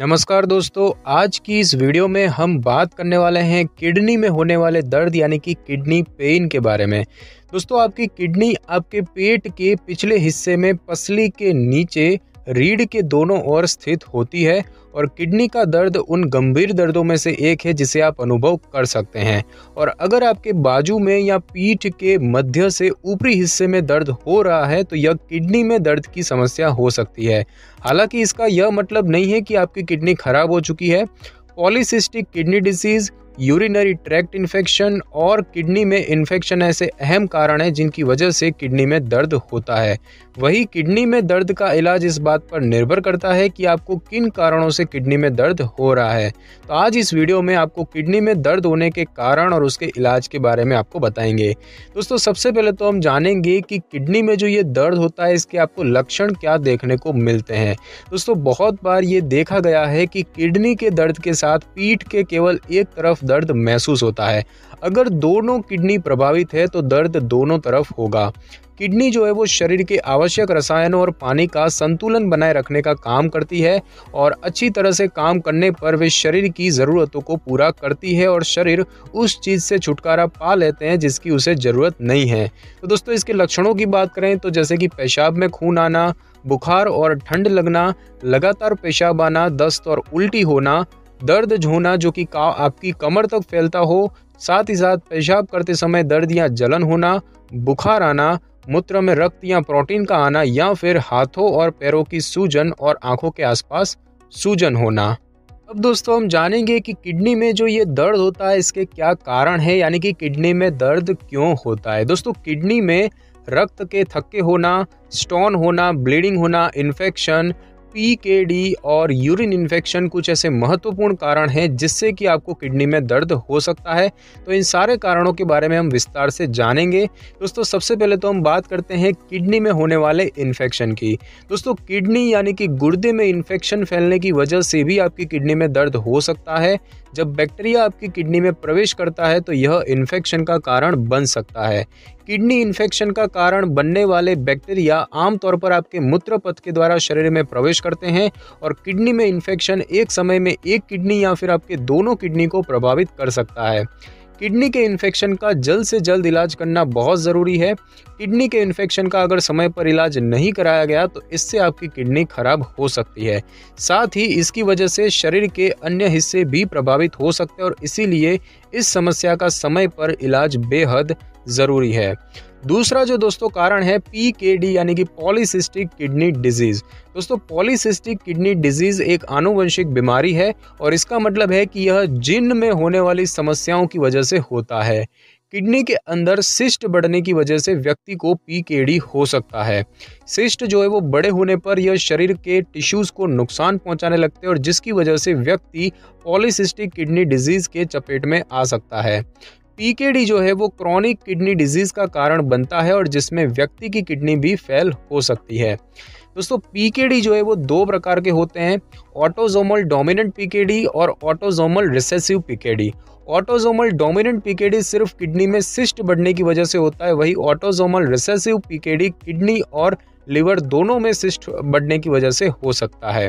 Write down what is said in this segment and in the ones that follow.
नमस्कार दोस्तों, आज की इस वीडियो में हम बात करने वाले हैं किडनी में होने वाले दर्द, यानी कि किडनी पेन के बारे में। दोस्तों, आपकी किडनी आपके पेट के पिछले हिस्से में, पसली के नीचे रीढ़ के दोनों ओर स्थित होती है और किडनी का दर्द उन गंभीर दर्दों में से एक है जिसे आप अनुभव कर सकते हैं। और अगर आपके बाजू में या पीठ के मध्य से ऊपरी हिस्से में दर्द हो रहा है तो यह किडनी में दर्द की समस्या हो सकती है। हालाँकि इसका यह मतलब नहीं है कि आपकी किडनी खराब हो चुकी है। Polycystic kidney disease urinary tract infection और किडनी में इन्फेक्शन ऐसे अहम कारण हैं जिनकी वजह से किडनी में दर्द होता है। वही किडनी में दर्द का इलाज इस बात पर निर्भर करता है कि आपको किन कारणों से किडनी में दर्द हो रहा है। तो आज इस वीडियो में आपको किडनी में दर्द होने के कारण और उसके इलाज के बारे में आपको बताएँगे। दोस्तों, सबसे पहले तो हम जानेंगे कि किडनी में जो ये दर्द होता है, इसके आपको लक्षण क्या देखने को मिलते हैं। दोस्तों, बहुत बार ये देखा गया है कि किडनी के दर्द के साथ पीठ के केवल एक तरफ़ दर्द महसूस होता है। अगर दोनों किडनी प्रभावित है तो दर्द दोनों तरफ़ होगा। किडनी जो है, वो शरीर के आवश्यक रसायनों और पानी का संतुलन बनाए रखने का काम करती है और अच्छी तरह से काम करने पर वे शरीर की ज़रूरतों को पूरा करती है और शरीर उस चीज़ से छुटकारा पा लेते हैं जिसकी उसे ज़रूरत नहीं है। तो दोस्तों, इसके लक्षणों की बात करें तो जैसे कि पेशाब में खून आना, बुखार और ठंड लगना, लगातार पेशाब आना, दस्त और उल्टी होना दर्द, झोना जो कि आपकी कमर तक फैलता हो, साथ ही साथ पेशाब करते समय दर्द या जलन होना, बुखार आना, मूत्र में रक्त या प्रोटीन का आना या फिर हाथों और पैरों की सूजन और आँखों के आसपास सूजन होना। अब दोस्तों, हम जानेंगे कि किडनी में जो ये दर्द होता है, इसके क्या कारण है, यानी कि किडनी में दर्द क्यों होता है। दोस्तों, किडनी में रक्त के थक्के होना, स्टोन होना, ब्लीडिंग होना, इन्फेक्शन पीकेडी और यूरिन इन्फेक्शन कुछ ऐसे महत्वपूर्ण कारण हैं जिससे कि आपको किडनी में दर्द हो सकता है। तो इन सारे कारणों के बारे में हम विस्तार से जानेंगे। दोस्तों, सबसे पहले तो हम बात करते हैं किडनी में होने वाले इन्फेक्शन की। दोस्तों, किडनी यानी कि गुर्दे में इन्फेक्शन फैलने की वजह से भी आपकी किडनी में दर्द हो सकता है। जब बैक्टीरिया आपकी किडनी में प्रवेश करता है तो यह इन्फेक्शन का कारण बन सकता है। किडनी इन्फेक्शन का कारण बनने वाले बैक्टीरिया आमतौर पर आपके मूत्र पथ के द्वारा शरीर में प्रवेश करते हैं और किडनी में इन्फेक्शन एक समय में एक किडनी या फिर आपके दोनों किडनी को प्रभावित कर सकता है। किडनी के इन्फेक्शन का जल्द से जल्द इलाज करना बहुत ज़रूरी है। किडनी के इन्फेक्शन का अगर समय पर इलाज नहीं कराया गया तो इससे आपकी किडनी खराब हो सकती है। साथ ही इसकी वजह से शरीर के अन्य हिस्से भी प्रभावित हो सकते हैं और इसीलिए इस समस्या का समय पर इलाज बेहद ज़रूरी है। दूसरा जो दोस्तों कारण है पी के डी यानी कि पॉलीसिस्टिक किडनी डिज़ीज़ दोस्तों पॉलीसिस्टिक किडनी डिज़ीज़ एक आनुवंशिक बीमारी है और इसका मतलब है कि यह जिन में होने वाली समस्याओं की वजह से होता है। किडनी के अंदर सिस्ट बढ़ने की वजह से व्यक्ति को पी के डी हो सकता है। सिस्ट जो है वो बड़े होने पर यह शरीर के टिश्यूज को नुकसान पहुँचाने लगते हैं और जिसकी वजह से व्यक्ति पॉलीसिस्टिक किडनी डिज़ीज़ के चपेट में आ सकता है। पीकेडी जो है वो क्रॉनिक किडनी डिज़ीज़ का कारण बनता है और जिसमें व्यक्ति की किडनी भी फेल हो सकती है। दोस्तों, पीकेडी जो है वो दो प्रकार के होते हैं ऑटोजोमल डोमिनेंट पीकेडी और autosomal recessive PKD. Autosomal dominant PKD सिर्फ़ किडनी में सिस्ट बढ़ने की वजह से होता है, वही ऑटोजोमल रिसेसिव पीकेडी, किडनी और लिवर दोनों में सिस्ट बढ़ने की वजह से हो सकता है।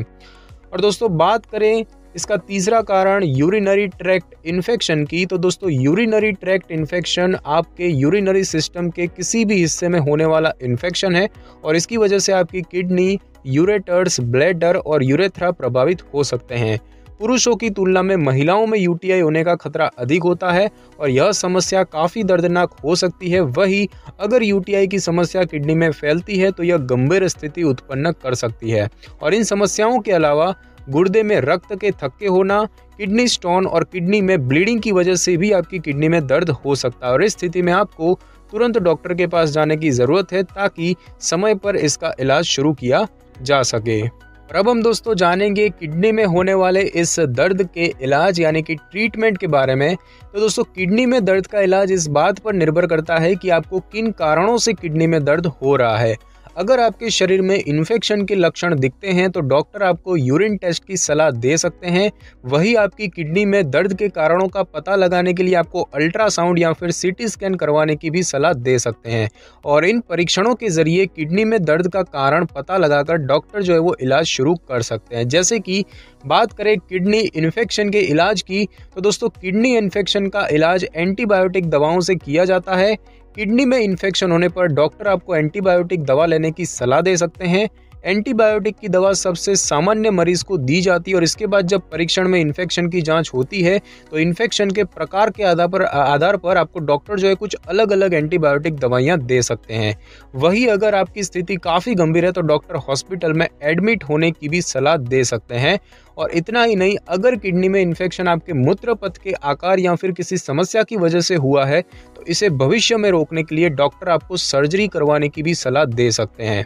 और दोस्तों, बात करें इसका तीसरा कारण यूरिनरी ट्रैक्ट इन्फेक्शन की। तो दोस्तों यूरिनरी ट्रैक्ट इन्फेक्शन आपके यूरिनरी सिस्टम के किसी भी हिस्से में होने वाला इन्फेक्शन है और इसकी वजह से आपकी किडनी यूरेटर्स ब्लैडर और यूरेथ्रा प्रभावित हो सकते हैं। पुरुषों की तुलना में महिलाओं में यूटीआई होने का खतरा अधिक होता है और यह समस्या काफ़ी दर्दनाक हो सकती है। वही अगर यूटीआई की समस्या किडनी में फैलती है तो यह गंभीर स्थिति उत्पन्न कर सकती है। और इन समस्याओं के अलावा गुर्दे में रक्त के थक्के होना, किडनी स्टोन और किडनी में ब्लीडिंग की वजह से भी आपकी किडनी में दर्द हो सकता है। और इस स्थिति में आपको तुरंत डॉक्टर के पास जाने की ज़रूरत है ताकि समय पर इसका इलाज शुरू किया जा सके। और अब हम दोस्तों जानेंगे किडनी में होने वाले इस दर्द के इलाज यानी कि ट्रीटमेंट के बारे में। तो दोस्तों, किडनी में दर्द का इलाज इस बात पर निर्भर करता है कि आपको किन कारणों से किडनी में दर्द हो रहा है। अगर आपके शरीर में इन्फेक्शन के लक्षण दिखते हैं तो डॉक्टर आपको यूरिन टेस्ट की सलाह दे सकते हैं। वही आपकी किडनी में दर्द के कारणों का पता लगाने के लिए आपको अल्ट्रासाउंड या फिर सीटी स्कैन करवाने की भी सलाह दे सकते हैं। और इन परीक्षणों के ज़रिए किडनी में दर्द का कारण पता लगाकर डॉक्टर जो है वो इलाज शुरू कर सकते हैं। जैसे कि बात करें किडनी इन्फेक्शन के इलाज की तो दोस्तों किडनी इन्फेक्शन का इलाज एंटीबायोटिक दवाओं से किया जाता है। किडनी में इन्फेक्शन होने पर डॉक्टर आपको एंटीबायोटिक दवा लेने की सलाह दे सकते हैं। एंटीबायोटिक की दवा सबसे सामान्य मरीज़ को दी जाती है और इसके बाद जब परीक्षण में इन्फेक्शन की जाँच होती है तो इन्फेक्शन के प्रकार के आधार पर आधार पर आपको डॉक्टर जो है कुछ अलग अलग एंटीबायोटिक दवाइयाँ दे सकते हैं। वही अगर आपकी स्थिति काफ़ी गंभीर है तो डॉक्टर हॉस्पिटल में एडमिट होने की भी सलाह दे सकते हैं। और इतना ही नहीं, अगर किडनी में इन्फेक्शन आपके मूत्र पथ के आकार या फिर किसी समस्या की वजह से हुआ है तो इसे भविष्य में रोकने के लिए डॉक्टर आपको सर्जरी करवाने की भी सलाह दे सकते हैं।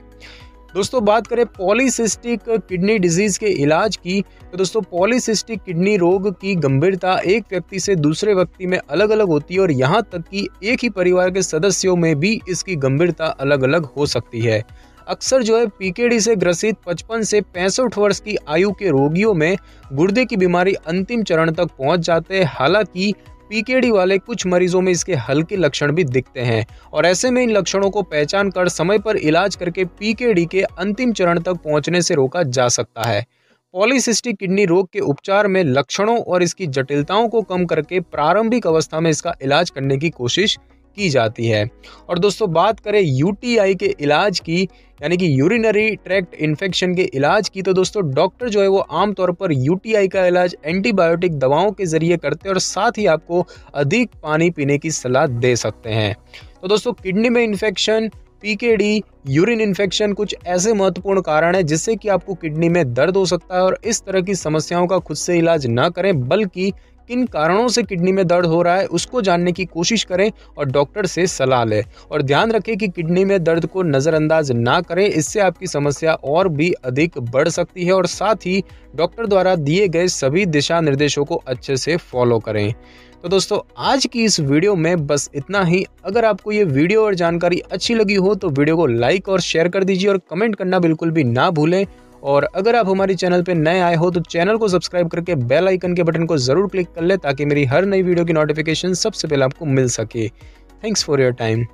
दोस्तों, बात करें पॉलीसिस्टिक किडनी डिज़ीज़ के इलाज की तो दोस्तों, पॉलीसिस्टिक किडनी रोग की गंभीरता एक व्यक्ति से दूसरे व्यक्ति में अलग अलग होती है और यहाँ तक कि एक ही परिवार के सदस्यों में भी इसकी गंभीरता अलग अलग हो सकती है। अक्सर जो है, पीकेडी से ग्रसित 55 से पैंसठ वर्ष की आयु के रोगियों में गुर्दे की बीमारी अंतिम चरण तक पहुँच जाते हैं। हालाँकि पीकेडी वाले कुछ मरीजों में इसके हल्के लक्षण भी दिखते हैं। और ऐसे में इन लक्षणों को पहचान कर समय पर इलाज करके पीकेडी के अंतिम चरण तक पहुँचने से रोका जा सकता है। पॉलीसिस्टिक किडनी रोग के उपचार में लक्षणों और इसकी जटिलताओं को कम करके प्रारंभिक अवस्था में इसका इलाज करने की कोशिश की जाती है। और दोस्तों, बात करें यूटीआई के इलाज की, यानी कि यूरिनरी ट्रैक्ट इन्फेक्शन के इलाज की तो दोस्तों डॉक्टर जो है वो आमतौर पर यूटीआई का इलाज एंटीबायोटिक दवाओं के ज़रिए करते हैं और साथ ही आपको अधिक पानी पीने की सलाह दे सकते हैं। तो दोस्तों किडनी में इन्फेक्शन पीकेडी यूरिन इन्फेक्शन कुछ ऐसे महत्वपूर्ण कारण है जिससे कि आपको किडनी में दर्द हो सकता है और इस तरह की समस्याओं का खुद से इलाज ना करें, बल्कि किन कारणों से किडनी में दर्द हो रहा है, उसको जानने की कोशिश करें और डॉक्टर से सलाह लें। और ध्यान रखें कि किडनी में दर्द को नज़रअंदाज ना करें, इससे आपकी समस्या और भी अधिक बढ़ सकती है और साथ ही डॉक्टर द्वारा दिए गए सभी दिशा निर्देशों को अच्छे से फॉलो करें। तो दोस्तों, आज की इस वीडियो में बस इतना ही। अगर आपको ये वीडियो और जानकारी अच्छी लगी हो तो वीडियो को लाइक और शेयर कर दीजिए और कमेंट करना बिल्कुल भी ना भूलें। और अगर आप हमारे चैनल पर नए आए हो तो चैनल को सब्सक्राइब करके बेल आइकन के बटन को ज़रूर क्लिक कर ले ताकि मेरी हर नई वीडियो की नोटिफिकेशन सबसे पहले आपको मिल सके। Thanks for your time